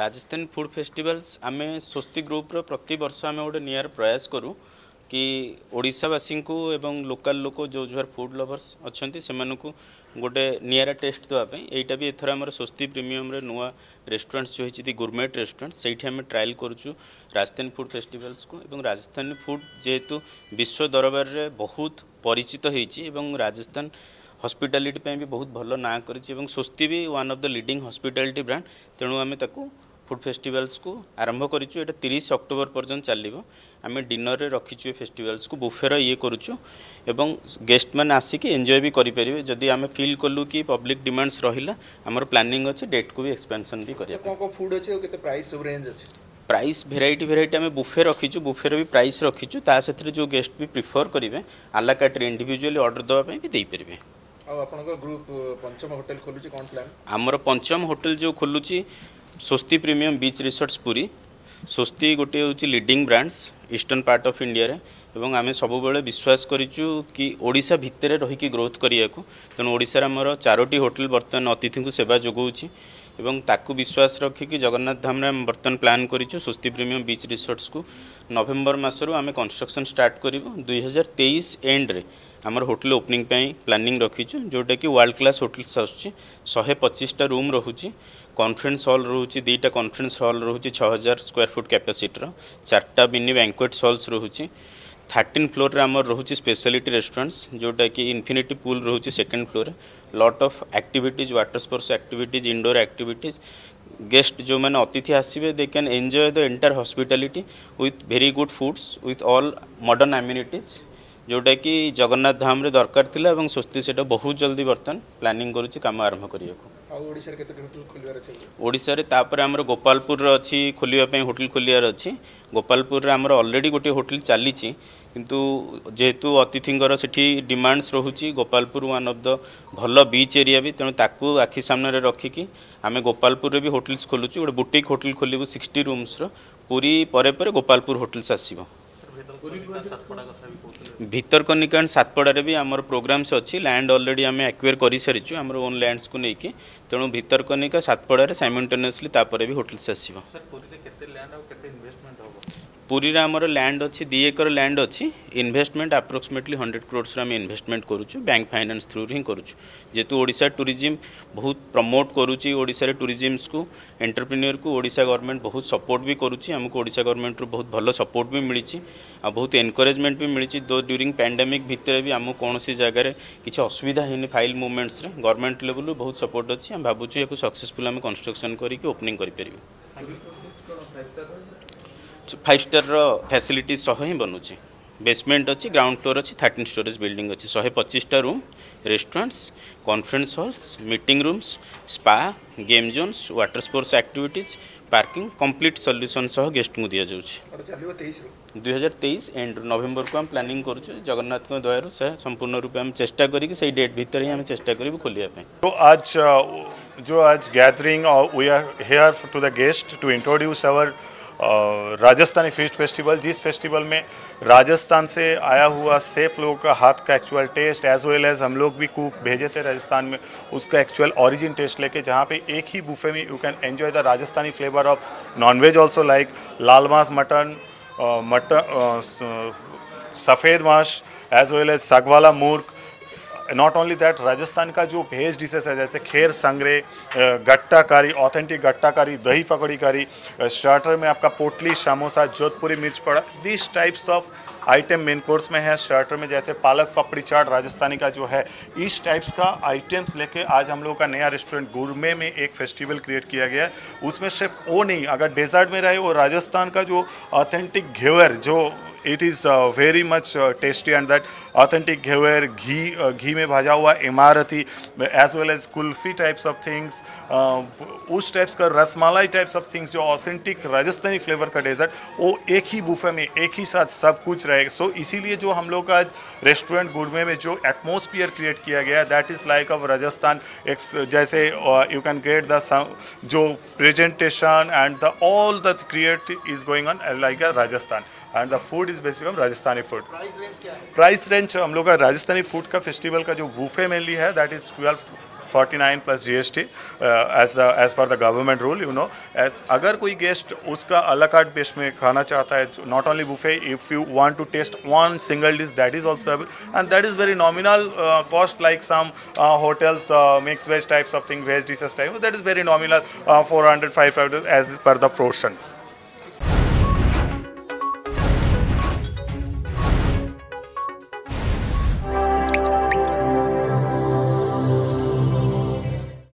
Rajasthan food festivals ଆମେ ସ୍ୱସ୍ତି ଗ୍ରୁପ୍ର ପ୍ରତିବର୍ଷ ଆମେ ଗୋଟେ ନିଆର ପ୍ରୟାସ କରୁ କି ଓଡ଼ିଶାବାସୀଙ୍କୁ ଏବଂ ଲୋକାଲ ଲୋକ ଯେଉଁ ଜୁହାର ଫୁଡ଼୍ ଲଭର୍ସ ଅଛନ୍ତି ସେମାନଙ୍କୁ ଗୋଟେ ନିଆରା ଟେଷ୍ଟ ଦେବା ପାଇଁ ଏଇଟା ବି ଏଥର ଆମର ସ୍ୱସ୍ତି ପ୍ରିମିୟମ୍ରେ ନୂଆ ରେଷ୍ଟୁରାଣ୍ଟ ଯେଉଁ ହେଇଛି ଦି ଗୁରମେଟ୍ ରେଷ୍ଟୁରାଣ୍ଟ ସେଇଠି ଆମେ ଟ୍ରାଏଲ୍ କରୁଛୁ ରାଜସ୍ଥାନ ଫୁଡ଼୍ ଫେଷ୍ଟିଭାଲ୍ସକୁ ଏବଂ ରାଜସ୍ଥାନୀ ଫୁଡ଼୍ ଯେହେତୁ ବିଶ୍ୱ ଦରବାରରେ ବହୁତ ପରିଚିତ ହେଇଛି ଏବଂ ରାଜସ୍ଥାନ ହସ୍ପିଟାଲିଟି ପାଇଁ ବି ବହୁତ ଭଲ ନାଁ କରିଛି ଏବଂ ସ୍ୱସ୍ତି ବି one of the leading hospitality brand ତେଣୁ ଆମେ ତାକୁ ফুড ফেস্টিভালসକୁ ଆରମ୍ଭ କରିଛୁ ଏଇଟା ତିରିଶ ଅକ୍ଟୋବର ପର୍ଯ୍ୟନ୍ତ ଚାଲିବ ଆମେ ଡିନରରେ ରଖିଛୁ ଏ ଫେଷ୍ଟିଭାଲ୍ସକୁ ବୁଫେର ଇଏ କରୁଛୁ ଏବଂ ଗେଷ୍ଟମାନେ ଆସିକି ଏନ୍ଜୟ ବି କରିପାରିବେ ଯଦି ଆମେ ଫିଲ୍ କଲୁ କି ପବ୍ଲିକ୍ ଡିମାଣ୍ଡସ୍ ରହିଲା ଆମର ପ୍ଲାନିଂ ଅଛି ଡେଟ୍କୁ ବି ଏକ୍ସପେନ୍ସନ୍ ବି କରିବା କ'ଣ କ'ଣ ଫୁଡ଼୍ ଅଛି ଆଉ କେତେ ପ୍ରାଇସ୍ ସବୁ ରେଞ୍ଜ ଅଛି ପ୍ରାଇସ୍ ଭେରାଇଟି ଭେରାଇଟି ଆମେ ବୁଫେ ରଖିଛୁ ବୁଫେର ବି ପ୍ରାଇସ୍ ରଖିଛୁ ତା ସେଥିରେ ଯେଉଁ ଗେଷ୍ଟ ବି ପ୍ରିଫର୍ କରିବେ ଆଲାକାଟରେ ଇଣ୍ଡିଭିଜୁଆଲି ଅର୍ଡ଼ର ଦେବା ପାଇଁ ବି ଦେଇପାରିବେ ଆଉ ଆପଣଙ୍କ ଗ୍ରୁପ୍ ପଞ୍ଚମ ହୋଟେଲ ଖୋଲୁଛି କ'ଣ ପ୍ଲାନ୍ ଆମର ପଞ୍ଚମ ହୋଟେଲ ଯେଉଁ ଖୋଲୁଛି স্বস্তি premium beach resorts Puri Swosti গোটিয়ে হচ্ছে leading brands eastern part of ইন্ডিয়ারে এবং আমি সবুলে বিশ্বাস করিছু কি ওড়শা ভিতরে রহিকি গ্রোথ করা তেমন ওড়শার আমার চারোটি হোটেল বর্তমান অতিথি সেবা যোগাউছি এবং তাকে বিশ্বাস রক্ষিকি জগন্নাথ ধামে আমি বর্তমান প্ল্যান করিছু স্বস্তি প্রিমিয়ম বিচ রিসর্টসু নভেম্বর মাসর আমি কনস্ট্রকশন স্টার্ট করবু দুই হাজার তেইশ এন্ডরে আমার হোটেল ওপনিং প্ল্যানিং রক্ষিছু যেটা কি ওয়ার্ল্ড ক্লাস হোটেলস আসছে শহে পঁচিশটা রুম রহুছি কনফরেন্স হল রয়েছে দুইটা কনফরেন্স হল রয়েছে ছ হাজার স্কোয়ার ফুট ক্যাপাসিটির চারটা মিনি ব্যাঙ্কুয়েট হলস রয়েছে থার্টিন ফ্লোরে আমার রয়েছে স্পেশালিটি রেস্টুরাঁটস যেটা কি ইনফিনিটি পুল রয়েছে সেকেন্ড ফ্লোরে lot of activities water sports activities indoor activities guest যে অতিথি আসবে they can enjoy the entire hospitality with very good foods with all modern amenities যেটা কি জগন্নাথ ধামে দরকার লা এবং স্বস্তি সেটা বহু জলদি বর্তমান প্ল্যানিং করুছি কাম আরম্ভ করা ଓଡ଼ିଶାରେ ତାପରେ ଆମର ଗୋପାଳପୁରରେ ଅଛି ଖୋଲିବା ପାଇଁ ହୋଟେଲ ଖୋଲିବାର ଅଛି ଗୋପାଳପୁରରେ ଆମର ଅଲରେଡ଼ି ଗୋଟିଏ ହୋଟେଲ ଚାଲିଛି କିନ୍ତୁ ଯେହେତୁ ଅତିଥିଙ୍କର ସେଠି ଡିମାଣ୍ଡସ୍ ରହୁଛି ଗୋପାଳପୁର ୱାନ୍ ଅଫ୍ ଦ ଭଲ ବିଚ୍ ଏରିଆ ବି ତେଣୁ ତାକୁ ଆଖି ସାମ୍ନାରେ ରଖିକି ଆମେ ଗୋପାଳପୁରରେ ବି ହୋଟେଲ୍ସ ଖୋଲୁଛୁ ଗୋଟେ ବୁଟିକ୍ ହୋଟେଲ୍ ଖୋଲିବୁ ସିକ୍ସଟି ରୁମ୍ସର ପୁରୀ ପରେ ପରେ ଗୋପାଳପୁର ହୋଟେଲ୍ସ ଆସିବ ଭିତରକନିକା ଆଣ୍ଡ ସାତପଡ଼ାରେ ବି ଆମର ପ୍ରୋଗ୍ରାମ୍ସ ଅଛି ଲ୍ୟାଣ୍ଡ ଅଲରେଡ଼ି ଆମେ ଆକ୍ୱେର୍ କରିସାରିଛୁ ଆମର ଓନ୍ ଲ୍ୟାଣ୍ଡସକୁ ନେଇକି ତେଣୁ ଭିତରକନିକା ସାତପଡ଼ାରେ ସାଇମଲ୍ଟେନିୟସଲି ତାପରେ ବି ହୋଟେଲ୍ସ ଆସିବ କେତେ ଲ୍ୟାଣ୍ଡ ଆଉ କେତେ ଇନଭେଷ୍ଟମେଣ୍ଟ ପୁରୀରେ ଆମର ଲ୍ୟାଣ୍ଡ ଅଛି ଦୁଇ ଏକର ଲ୍ୟାଣ୍ଡ ଅଛି ଇନଭେଷ୍ଟମେଣ୍ଟ ଆପ୍ରୋକ୍ସିମେଟଲି ହଣ୍ଡ୍ରେଡ଼ କ୍ରୋଡ଼୍ସର ଆମେ ଇନଭେଷ୍ଟମେଣ୍ଟ କରୁଛୁ ବ୍ୟାଙ୍କ ଫାଇନାନ୍ସ ଥ୍ରୁରୁ ହିଁ କରୁଛୁ ଯେହେତୁ ଓଡ଼ିଶା ଟୁରିଜିମ୍ ବହୁତ ପ୍ରମୋଟ୍ କରୁଛି ଓଡ଼ିଶାରେ ଟୁରିଜିମ୍ସକୁ ଏଣ୍ଟରପ୍ରିନିୟରକୁ ଓଡ଼ିଶା ଗଭର୍ଣ୍ଣମେଣ୍ଟ ବହୁତ ସପୋର୍ଟ ବି କରୁଛି ଆମକୁ ଓଡ଼ିଶା ଗଭର୍ଣ୍ଣମେଣ୍ଟରୁ ବହୁତ ଭଲ ସପୋର୍ଟ ବି ମିଳିଛି ଆଉ ବହୁତ ଏନକରେଜମେଣ୍ଟ ବି ମିଳିଛି ଦୋ ଡ୍ୟୁରିଂ ପ୍ୟାଣ୍ଡେମିକ୍ ଭିତରେ ବି ଆମକୁ କୌଣସି ଜାଗାରେ କିଛି ଅସୁବିଧା ହେଇନି ଫାଇଲ୍ ମୁଭମେଣ୍ଟସରେ ଗଭର୍ଣ୍ଣମେଣ୍ଟ ଲେଭେଲରୁ ବହୁତ ସପୋର୍ଟ ଅଛି ଆମେ ଭାବୁଛୁ ଏହାକୁ ସକ୍ସେସଫୁଲ୍ ଆମେ କନଷ୍ଟ୍ରକ୍ସନ୍ କରିକି ଓପନିଂ କରିପାରିବୁ ফাইভ স্টার ফ্যাসিলিটি সহ ହିଁ বনুଛି বেসমেন্ট ଅଛି গ্রাউন্ড ফ্লোর ଅଛି থার্টিন স্টোরেজ বিল্ডিং ଅଛି ଶହେ ପଚିଶଟା room restaurants conference halls meeting rooms spa game zones water sports activities parking complete solution ସହ ଗେଷ୍ଟଙ୍କୁ ଦିଆଯାଉଛି ଦୁଇ ହଜାର ତେଇଶ ଏଣ୍ଡ ନଭେମ୍ବରକୁ ଆମେ ପ୍ଲାନିଂ କରୁଛୁ ଜଗନ୍ନାଥଙ୍କ ଦୟାରୁ ସେ ସମ୍ପୂର୍ଣ୍ଣ ରୂପେ ଆମେ ଚେଷ୍ଟା କରିକି ସେଇ ଡେଟ୍ ଭିତରେ ହିଁ ଆମେ ଚେଷ୍ଟା କରିବୁ ଖୋଲିବା ପାଇଁ as you as gathering we are here to the guest to introduce our Rajasthani feast festival जिस फेस्टिवल में राजस्थान से आया हुआ सेफ लोगों का हाथ का actual taste as well as हम लोग भी कुक भेजे थे राजस्थान में उसका एक्चुअल ओरिजिन टेस्ट लेके जहाँ पे एक ही बुफे में you can enjoy the Rajasthani flavour of non veg also like laal maas mutton mutton सफ़ेद मांस एज वेल एज सगवाला मूर्ख नॉट ओनली दैट राजस्थान का जो भेज डिशेस है जैसे खेर संगरे गट्टाकारी ऑथेंटिक गट्टाकारी दही पकौड़ी कारी स्टार्टर में आपका पोटली समोसा जोधपुरी मिर्च पड़ा this types of item main course में है स्टार्टर में जैसे पालक पपड़ी चाट राजस्थानी का जो है इस टाइप्स का आइटम्स लेके आज हम लोगों का नया रेस्टोरेंट गुरमे में एक फेस्टिवल क्रिएट किया गया है उसमें सिर्फ वो नहीं अगर डेजर्ट में रहे वो राजस्थान का जो ऑथेंटिक घेवर जो it is very much tasty and that authentic ghevar घी घी में भाजा हुआ imarti as well as kulfi types of things उस टाइप्स का रसमलाई टाइप्स ऑफ थिंग्स जो ऑथेंटिक राजस्थानी फ्लेवर का डेजर्ट वो एक ही बुफे में एक ही साथ सब कुछ रहेगा सो so, इसीलिए जो हम लोग का आज रेस्टोरेंट गुरमे में जो एटमोसफियर क्रिएट किया गया that is like of Rajasthan एक जैसे यू कैन गेट द जो presentation and the all the create is going on like a Rajasthan and the food is basic हम राजस्थानी फूड प्राइस रेंज हम लोग का Rajasthani food का फेस्टिवल का जो वूफे मेनली है that is twelve 49 plus GST as as per the government rule you know अगर कोई गेस्ट उसका आर्ट बेस में खाना चाहता है not only buffet if you want to taste one single dish that is also and that is very nominal cost like some hotels mix veg types of thing veg dishes type that is very nominal four hundred five as per the portions